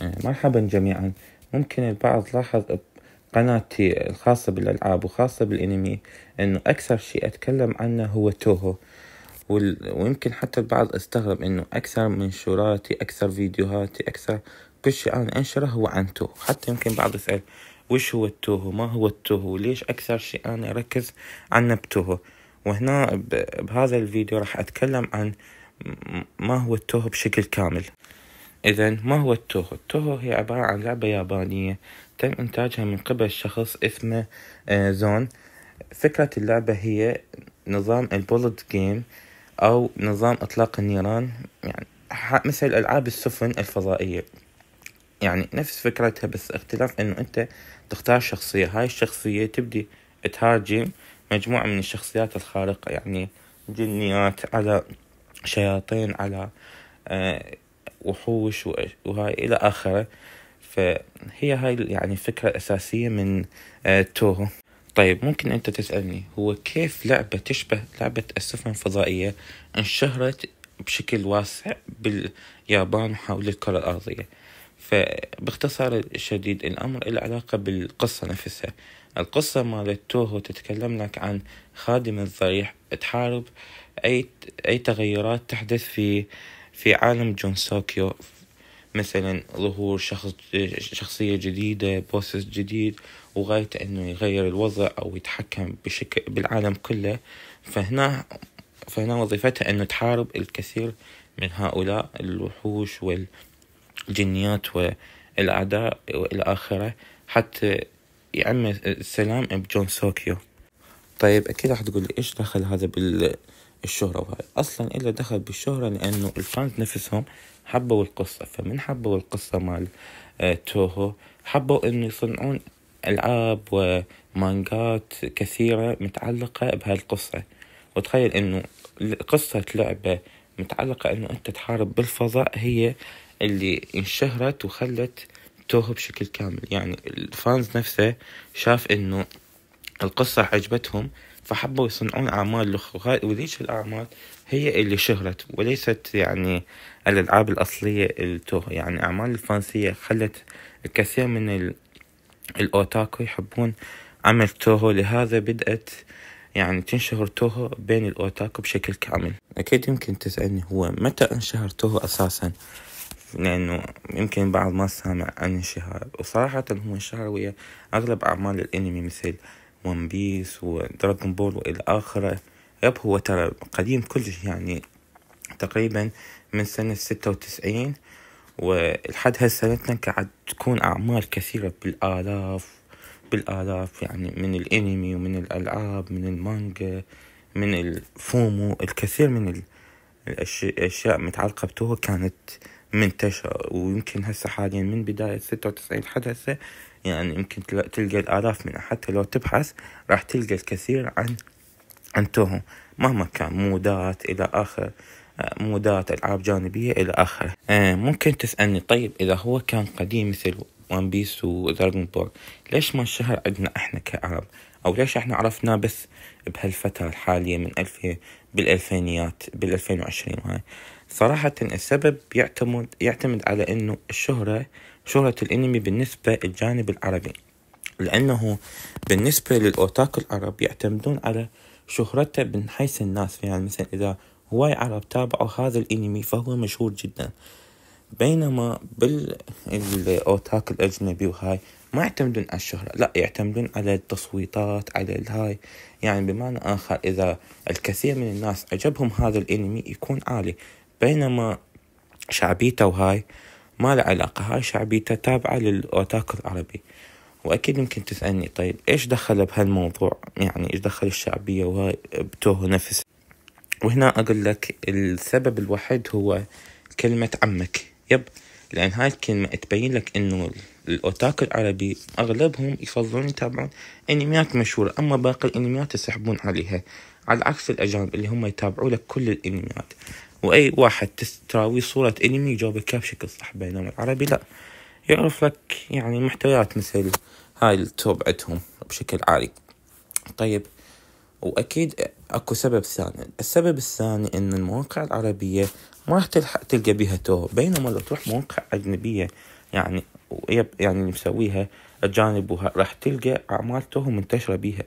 مرحبا جميعا. ممكن البعض لاحظ قناتي الخاصة بالألعاب وخاصة بالأنمي إنه أكثر شيء أتكلم عنه هو توهو. ويمكن حتى البعض استغرب إنه أكثر منشوراتي أكثر فيديوهاتي أكثر كل شيء أنا أنشره هو عن توهو. حتى يمكن بعض يسأل وش هو التوهو؟ ما هو التوهو؟ ليش أكثر شيء أنا أركز عنه بتوهو؟ وهنا. بهذا الفيديو راح أتكلم عن ما هو التوهو بشكل كامل. إذا ما هو التوهو؟ التوهو هي عبارة عن لعبة يابانية تم إنتاجها من قبل شخص اسمه آه، زون. فكرة اللعبة هي نظام ال bullet game أو نظام إطلاق النيران يعني مثل ألعاب السفن الفضائية. يعني نفس فكرتها بس اختلاف إنه أنت تختار شخصية. هاي الشخصية تبدي تهاجم مجموعة من الشخصيات الخارقة يعني جنيات على شياطين على آه، وحوش وهاي إلى آخره. فهي هاي يعني فكرة أساسية من آه، توهو طيب ممكن أنت تسألني هو كيف لعبة تشبه لعبة السفن الفضائية انشهرت بشكل واسع باليابان وحول الكرة الأرضية؟ فباختصار شديد الأمر له علاقة بالقصة نفسها. القصة مالت توهو تتكلم لك عن خادمة ضريح تحارب أي أي تغيرات تحدث في في عالم جينسوكيو مثلا ظهور شخص شخصية جديدة boss جديد وغايته إنه يغير الوضع أو يتحكم بشكل بالعالم كله فهنا فهنا وظيفتها إنه تحارب الكثير من هؤلاء الوحوش والجنيات والأعداء والى آخره حتى يعم السلام بجينسوكيو طيب أكيد راح تقول إيش دخل هذا بالشهرة وهاي. أصلا إلا دخل بالشهرة لأنه ال fans نفسهم حبوا القصة. فمن حبوا القصة مال آه توهو حبوا إنه يصنعون ألعاب ومانجات كثيرة متعلقة بهالقصة. وتخيل إنه قصة لعبة متعلقة إنه أنت تحارب بالفضاء هي اللي انشهرت وخلت توهو بشكل كامل. يعني الفانز نفسه شاف إنه القصة عجبتهم فحبوا يصنعون أعمال أخرى وذيش الأعمال هي اللي شهرت وليست يعني الألعاب الأصلية التوه يعني أعمال الفانسية خلت الكثير من الأوتاكو يحبون عمل توهو لهذا بدأت يعني تنشهر توهو بين الأوتاكو بشكل كامل. أكيد يمكن تسألني هو متى انشهر توهو أساسا؟ لأنه يمكن بعض ما سامع عن انشهار. وصراحة هو انشهر ويا أغلب أعمال الأنمي مثل ون بيس ودراغون بول والى آخره. يب هو ترى قديم كلش يعني تقريبا من سنة ستة وتسعين ولحد هالسنتنا قاعد تكون أعمال كثيرة بالآلاف بالآلاف يعني من الأنمي ومن الألعاب من المانجا من الفومو الكثير من الأشياء متعلقة بتوه كانت منتشرة. ويمكن هسه حاليا من بداية ستة وتسعين لحد هسه يعني يمكن تلقى الآلاف منها. حتى لو تبحث راح تلقى الكثير عن عن توهو مهما كان مودات إلى آخر مودات ألعاب جانبية إلى آخره. آه ممكن تسألني طيب إذا هو كان قديم مثل وان بيس ودراغون بول ليش ما انشهر عندنا إحنا كعرب؟ أو ليش إحنا عرفناه بس بهالفترة الحالية من ألفين بالألفينيات بالألفين وعشرين وهاي؟ صراحة السبب يعتمد يعتمد على إنه الشهرة شهرة الإنمي بالنسبة للجانب العربي لأنه بالنسبة للأوتاكو العرب يعتمدون على شهرته من حيث الناس. يعني مثلا إذا هواي عرب تابعوا هذا الإنمي فهو مشهور جدا. بينما بالأوتاكو الأجنبي وهاي ما يعتمدون على الشهرة لا يعتمدون على التصويتات على الهاي. يعني بمعنى آخر إذا الكثير من الناس عجبهم هذا الأنمي يكون عالي. بينما شعبيته وهاي ما له علاقة هاي شعبيته تابعة للأوتاكو العربي. وأكيد يمكن تسألني طيب إيش دخل بهالموضوع؟ يعني إيش دخل الشعبية وهاي بتوهو نفسه؟ وهنا أقول لك السبب الوحيد هو كلمة عمك. yep لأن هاي الكلمة تبين لك إنه الأوتاكو العربي أغلبهم يفضلون يتابعون أنميات مشهورة أما باقي الأنميات يسحبون عليها. على عكس الأجانب اللي هم يتابعوا لك كل الأنميات. وأي واحد تراوي صورة أنمي يجاوبك بشكل صح بينما العربي لا. يعرف لك يعني محتويات مثل هاي ال top عندهم بشكل عالي. طيب وأكيد أكو سبب ثاني. السبب الثاني أن المواقع العربية ما راح تلحق تلقى بيها تو بينما لو تروح مواقع أجنبية يعني يعني مسويها أجانب راح تلقى أعمال توهو منتشرة بيها.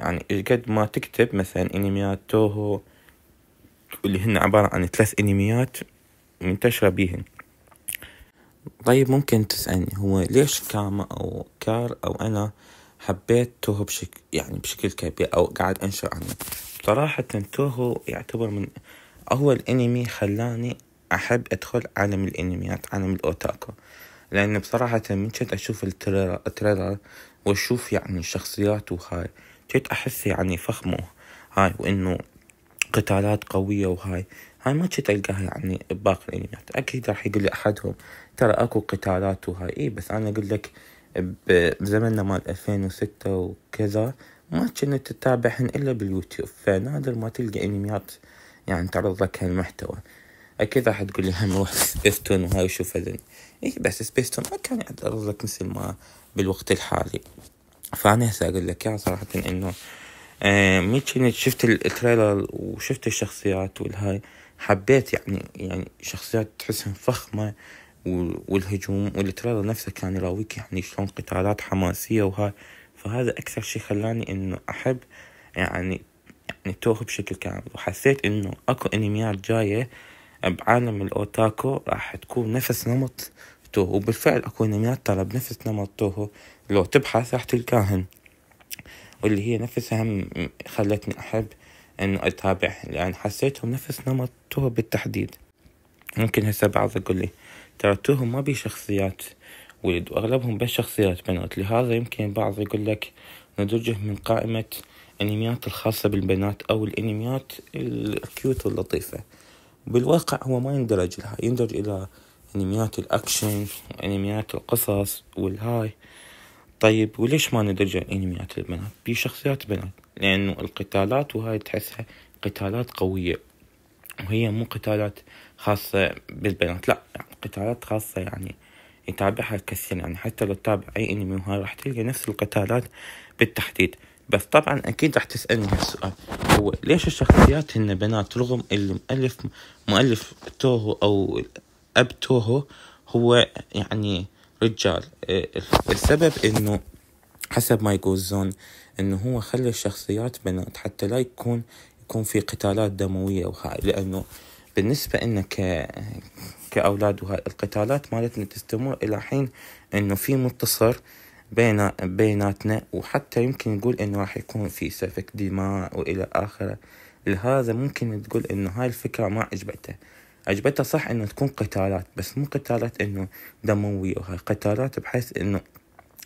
يعني قد ما تكتب مثلا إنميات توهو اللي هن عبارة عن ثلاث انميات منتشرة بيهن. طيب ممكن تسألني هو ليش كاما أو كار أو أنا حبيت توهو بشكل يعني بشكل كبير أو قاعد أنشر عنه؟ صراحة توهو يعتبر من أول أنمي خلاني أحب أدخل عالم الأنميات عالم الأوتاكو. لأن بصراحة من كنت أشوف ال trailer وأشوف يعني الشخصيات وهاي كنت أحس يعني فخمه هاي وإنه قتالات قوية وهاي. هاي ما كنت ألقاها يعني بباقي الأنميات. أكيد راح يقول لي أحدهم ترى أكو قتالات وهاي. إيه بس أنا أقول لك بزمننا مال ألفين وستة وكذا ما كنت تتابعهن إلا باليوتيوب. فنادر ما تلقى أنميات يعني تعرض لك هالمحتوى. أكيد راح تقول لي هم روح سبيستون وهاي وشوف هذن. إيه بس سبيستون ما كان يعرض لك مثل ما بالوقت الحالي. فأنا هسه أقول لك يا صراحة إنه آه من شفت ال trailer وشفت الشخصيات والهاي. حبيت يعني يعني شخصيات تحسهم فخمة والهجوم وال trailer نفسه كان يراويك يعني شلون قتالات حماسية وهاي. فهذا أكثر شي خلاني إنه أحب يعني يعني توهو بشكل كامل. وحسيت إنه أكو أنميات جاية بعالم الأوتاكو راح تكون نفس نمط توهو وبالفعل أكو أنميات ترى بنفس نمط توهو لو تبحث راح تلقاهن. واللي هي نفسها هم خلتني أحب إنه أتابع لأن حسيتهم نفس نمط توهو بالتحديد. ممكن هسه بعض يقول لي ترى توهو ما بي شخصيات ولد وأغلبهم بس شخصيات بنات. لهذا يمكن بعض يقول لك ندرجه من قائمة الأنميات الخاصة بالبنات أو الأنميات الكيوت واللطيفة. بالواقع هو ما يندرج لها يندرج إلى أنميات الأكشن وأنميات القصص والهاي. طيب وليش ما ندرج أنميات البنات بي شخصيات بنات لأنه القتالات وهاي تحسها قتالات قوية وهي مو قتالات خاصة بالبنات لا يعني قتالات خاصة يعني يتابعها الكثير يعني حتى لو تتابع أي أنمي وهاي راح تلقى نفس القتالات بالتحديد. بس طبعا أكيد راح تسألني هالسؤال هو ليش الشخصيات هن بنات رغم اللي مؤلف توهو أو أب توهو هو يعني رجال آه، السبب إنه حسب ما يقول زون إنه هو خلى الشخصيات بنات حتى لا يكون يكون في قتالات دموية وهاي. لأنه بالنسبة إنا ك كأولاد وهاي القتالات مالتنا تستمر إلى حين إنه في منتصر بين بيناتنا. وحتى يمكن نقول إنه راح يكون في سفك دماء وإلى آخره. لهذا ممكن تقول إنه هاي الفكرة ما عجبته. عجبته صح إنه تكون قتالات بس مو قتالات إنه دموية وهاي قتالات بحيث إنه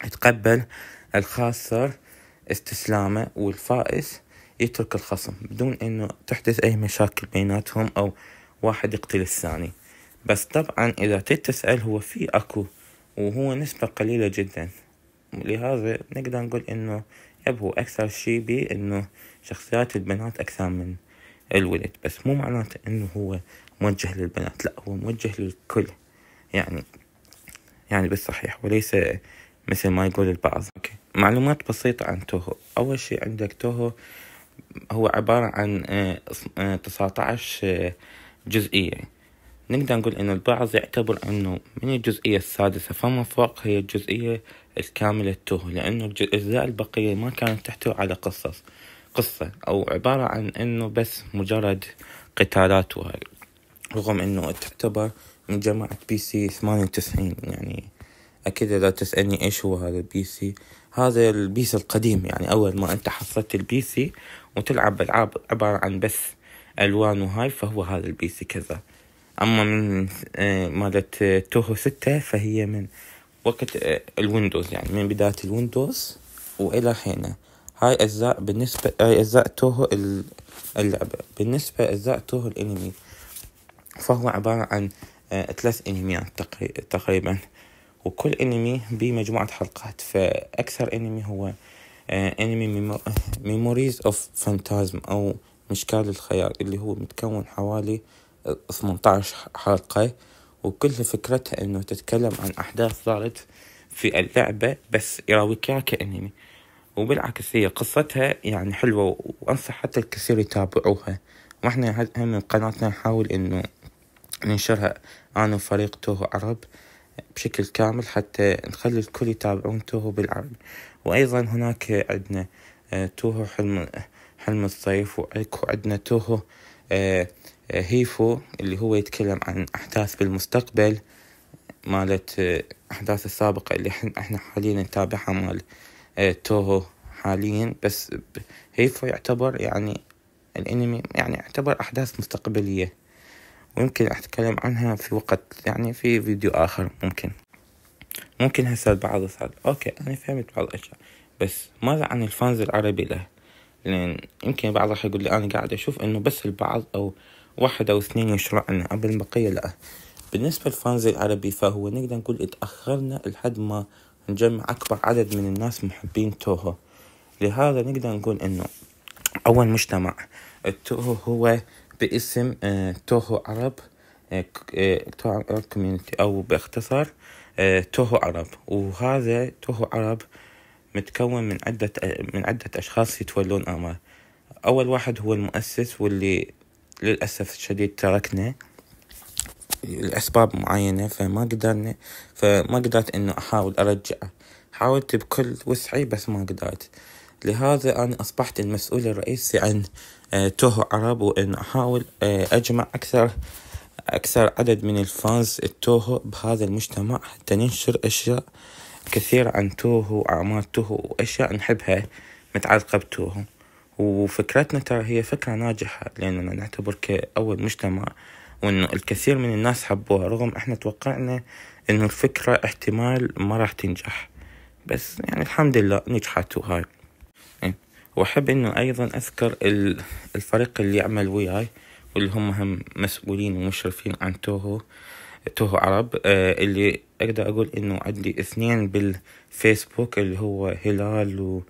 يتقبل الخاسر استسلامه والفائز يترك الخصم بدون إنه تحدث أي مشاكل بيناتهم أو واحد يقتل الثاني. بس طبعا إذا تتسأل هو في أكو وهو نسبة قليلة جدا لهذا نقدر نقول إنه yep هو أكثر شي بي إنه شخصيات البنات أكثر من الولد. بس مو معناته إنه هو موجه للبنات لا هو موجه للكل. يعني يعني بالصحيح وليس مثل ما يقول البعض. okay. معلومات بسيطة عن توهو. أول شي عندك توهو هو عبارة عن آه، تسعة عشر آه، جزئية. نقدر نقول إن البعض يعتبر إنه من الجزئية السادسة فما فوق هي الجزئية الكاملة لتوهو لأنه الأجزاء البقية ما كانت تحتوي على قصص قصة أو عبارة عن إنه بس مجرد قتالات رغم إنه تعتبر من جماعة PC ثمانية وتسعين يعني أكيد إذا تسألني إيش هو هذا ال PC هذا ال PC القديم يعني أول ما أنت حصلت ال PC وتلعب ألعاب عبارة عن بس ألوان وهاي فهو هذا ال PC كذا. أما من آه، مالت توهو ستة فهي من وقت آه، ال Windows يعني من بداية الويندوز وإلى حين. هاي أجزاء بالنسبة هاي أجزاء توهو اللعبة. بالنسبة أجزاء توهو الأنمي فهو عبارة عن آه، ثلاث أنميات تقريبا. وكل أنمي بمجموعة حلقات. فأكثر أنمي هو أنمي Memories of Phantasm أو مشكال الخيال اللي هو متكون حوالي 18 حلقة. وكل فكرتها إنه تتكلم عن أحداث صارت في اللعبة بس يراويك إياها كأنمي. وبالعكس هي قصتها يعني حلوة وأنصح حتى الكثير يتابعوها. وإحنا هم من قناتنا نحاول إنه ننشرها أنا وفريق توهو عرب بشكل كامل حتى نخلي الكل يتابعون توهو بالعربي. وأيضا هناك عندنا آه، توهو حلم حلم الصيف وأيكو عندنا توهو آه، هيفو اللي هو يتكلم عن أحداث بالمستقبل مالت أحداث السابقة اللي إحنا حاليا نتابعها مال توهو حاليا. بس هيفو يعتبر يعني الإنمي يعني يعتبر أحداث مستقبلية. ويمكن أتكلم عنها في وقت يعني في فيديو آخر ممكن. ممكن هسه البعض يسأل okay أنا فهمت بعض الأشياء. بس ماذا عن ال fans العربي له؟ لأن يمكن بعض راح يقول لي أنا قاعد أشوف إنه بس البعض أو واحد أو اثنين يشرعنا قبل البقية لا. بالنسبة لل fans العربي فهو نقدر نقول اتأخرنا لحد ما نجمع أكبر عدد من الناس محبين توهو لهذا نقدر نقول إنه أول مجتمع التوهو هو باسم آه، توهو عرب آه، آه، توهو عرب كوميونتي أو باختصار توهو عرب. وهذا توهو عرب متكون من عدة من عدة أشخاص يتولون أمر أول واحد هو المؤسس واللي للأسف الشديد تركنا لأسباب معينة فما قدرنا فما قدرت إنه أحاول أرجعه. حاولت بكل وسعي بس ما قدرت. لهذا أنا أصبحت المسؤول الرئيسي عن آه، توهو عرب وإن أحاول آه، أجمع أكثر أكثر عدد من الفانز التوهو بهذا المجتمع حتى ننشر أشياء كثيرة عن توهو وأعمال توهو وأشياء نحبها متعلقة بتوهو وفكرتنا ترى هي فكرة ناجحة لأننا نعتبر كأول مجتمع وإنه الكثير من الناس حبوها رغم إحنا توقعنا إنه الفكرة احتمال ما راح تنجح. بس يعني الحمد لله نجحت وهاي. وأحب إنه أيضا أذكر الفريق اللي يعمل وياي واللي هم هم مسؤولين ومشرفين عن توهو توهو عرب. آه اللي أقدر أقول إنه عندي اثنين بالفيسبوك اللي هو هلال و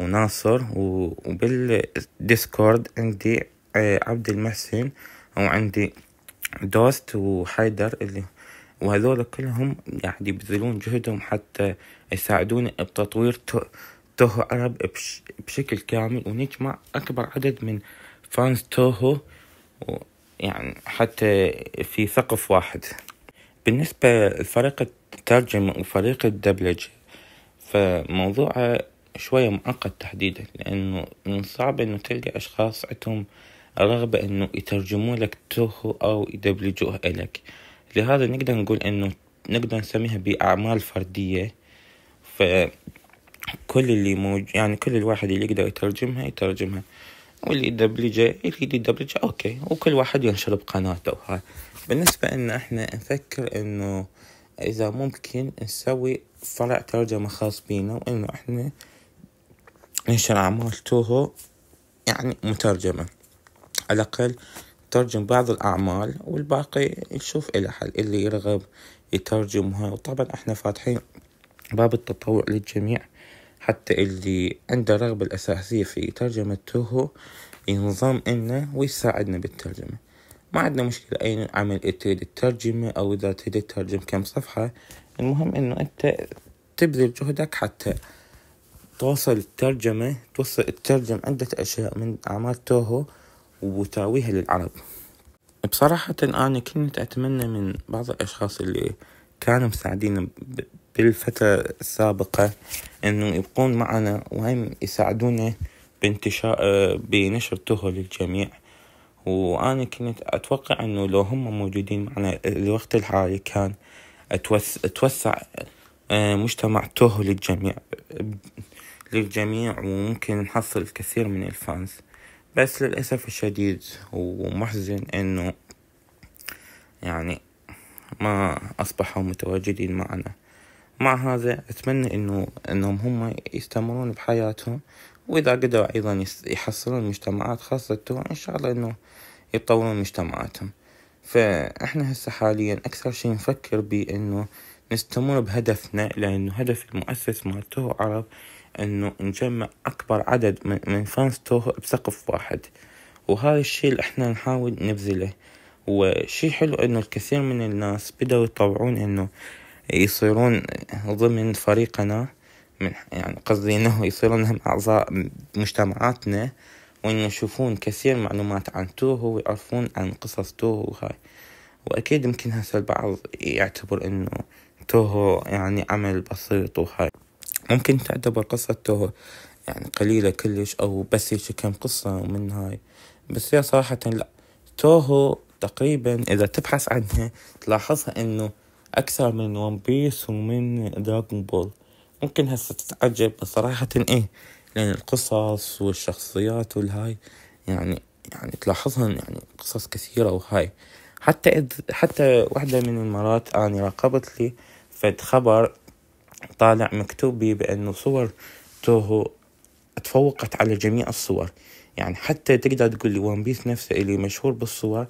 وناصر وبالديسكورد عندي آه عبد المحسن وعندي دوست وحيدر اللي وهذول كلهم قاعد يبذلون جهدهم حتى يساعدوني بتطوير توهو عرب بشكل كامل ونجمع أكبر عدد من فانز توهو يعني حتى في سقف واحد. بالنسبة لفريق الترجمة وفريق الدبلجة فموضوعه شوية معقد تحديدا لأنه من صعب إنه تلقى أشخاص عندهم رغبة إنه يترجموا لك توهو أو يدبلجوها إلك لهذا نقدر نقول إنه نقدر نسميها بأعمال فردية فكل اللي موج يعني كل الواحد اللي يقدر يترجمها يترجمها. واللي يدبلجه يريد يدبلجه أوكي. وكل واحد ينشر بقناته هاي بالنسبة إن إحنا نفكر إنه إذا ممكن نسوي فرع ترجمة خاص بينا وإنه إحنا ننشر اعمال توهو يعني مترجمة. على الأقل ترجم بعض الأعمال والباقي يشوف إلى حل اللي يرغب يترجمها. وطبعا إحنا فاتحين باب التطوع للجميع. حتى اللي عنده رغبة الأساسية في ترجمة توهو ينضم إلنا ويساعدنا بالترجمة. ما عندنا مشكلة أي عمل تريد الترجمة أو إذا تريد تترجم كم صفحة المهم إنه أنت تبذل جهدك حتى توصل الترجمة توصل الترجم عدة أشياء من أعمال توهو وتاويها للعرب. بصراحة أنا كنت أتمنى من بعض الأشخاص اللي كانوا مساعدين بالفترة السابقة إنه يبقون معنا وهم يساعدونا بانتشار بنشر توهو للجميع. وأنا كنت أتوقع إنه لو هم موجودين معنا الوقت الحالي كان أتوسع آه، مجتمع توهو للجميع للجميع وممكن نحصل الكثير من الفانز. بس للأسف الشديد ومحزن إنه يعني ما أصبحوا متواجدين معنا. مع هذا أتمنى إنه إنهم هم يستمرون بحياتهم وإذا قدروا أيضا يحصلون مجتمعات خاصة إن شاء الله إنه يطورون مجتمعاتهم. فإحنا هسه حاليا أكثر شي نفكر بإنه نستمر بهدفنا لأنه هدف المؤسس مالته عرب إنه نجمع أكبر عدد من, من فانز توهو بسقف واحد. وهذا الشي اللي إحنا نحاول نبذله. وشي حلو إنه الكثير من الناس بدأوا يطوعون إنه يصيرون ضمن فريقنا من يعني قصدي إنه يصيرون هم أعضاء مجتمعاتنا وانه يشوفون كثير معلومات عن توهو ويعرفون عن قصص توهو وهاي. وأكيد يمكن هسه البعض يعتبر إنه توهو يعني عمل بسيط وهاي. ممكن تعتبر قصة توهو يعني قليلة كلش أو بس هيك كم قصة من هاي. بس هي صراحة لا توهو تقريبا إذا تبحث عنها تلاحظها إنه أكثر من One Piece ومن Dragon Ball ممكن هسه تتعجب بس صراحة إيه لأن القصص والشخصيات والهاي يعني يعني تلاحظها يعني قصص كثيرة وهاي. حتى إذ حتى واحدة من المرات أنا راقبت لي فد خبر طالع مكتوب بي بأنه صور توهو تفوقت على جميع الصور. يعني حتى تقدر تقول لي One Piece نفسه اللي مشهور بالصور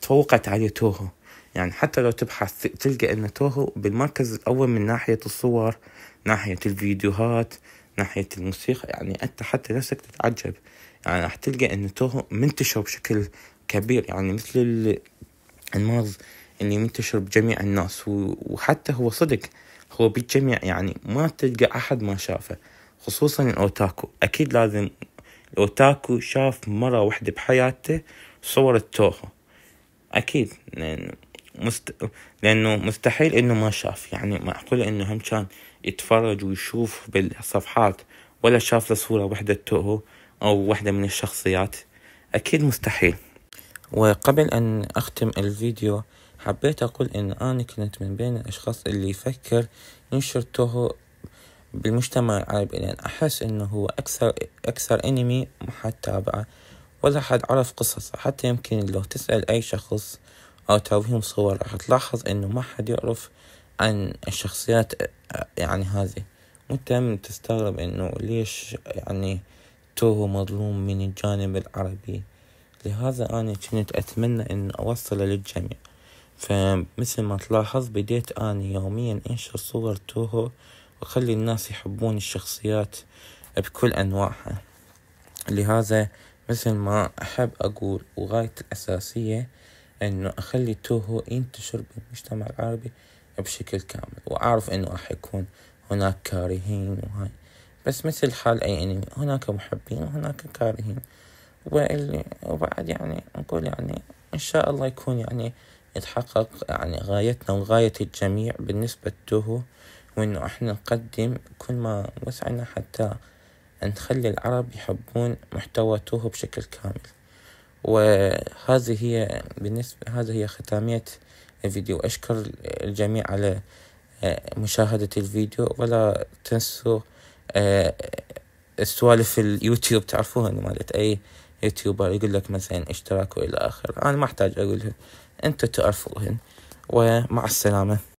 تفوقت عليه توهو. يعني حتى لو تبحث تلقى إن توهو بالمركز الأول من ناحية الصور ناحية الفيديوهات ناحية الموسيقى يعني أنت حتى نفسك تتعجب. يعني راح تلقى إن توهو منتشر بشكل كبير يعني مثل الماز اللي منتشر بجميع الناس وحتى هو صدق هو بالجميع يعني ما تلقى أحد ما شافه خصوصا الأوتاكو. أكيد لازم الأوتاكو شاف مرة واحدة بحياته صور التوهو أكيد لأن مست... لأنه مستحيل إنه ما شاف. يعني معقول إنه هم كان يتفرج ويشوف بالصفحات ولا شاف له صورة وحدة توهو أو وحدة من الشخصيات. أكيد مستحيل. وقبل أن أختم الفيديو حبيت أقول إن أنا كنت من بين الأشخاص اللي يفكر ينشر توهو بالمجتمع العربي لأن أحس إنه هو أكثر أكثر إنمي ما حد تابعه ولا حد عرف قصصه. حتى يمكن لو تسأل أي شخص أو توريهم صور راح تلاحظ إنه ما حد يعرف عن الشخصيات يعني هذه. وانت تستغرب إنه ليش يعني توهو مظلوم من الجانب العربي؟ لهذا أنا كنت أتمنى أن أوصله للجميع. فمثل ما تلاحظ بديت أنا يوميا أنشر صور توهو وأخلي الناس يحبون الشخصيات بكل أنواعها. لهذا مثل ما أحب أقول وغايتي الأساسية إنه أخلي توهو ينتشر بالمجتمع العربي بشكل كامل وأعرف إنه راح يكون هناك كارهين وهاي. بس مثل حال أي أنمي هناك محبين وهناك كارهين. وبعد يعني نقول يعني إن شاء الله يكون يعني يتحقق يعني غايتنا وغاية الجميع بالنسبة له وإنه إحنا نقدم كل ما وسعنا حتى نخلي العرب يحبون محتوى توهو بشكل كامل. وهذه هي بالنسبة هذه هي ختامية الفيديو. أشكر الجميع على آه، مشاهدة الفيديو. ولا تنسوا آه، السوالف اليوتيوب. تعرفوها مالت أي يوتيوبر يقول لك مثلا إشتراك وإلى اخره أنا ما أحتاج أقولها. انت تعرفوهن. ومع السلامة.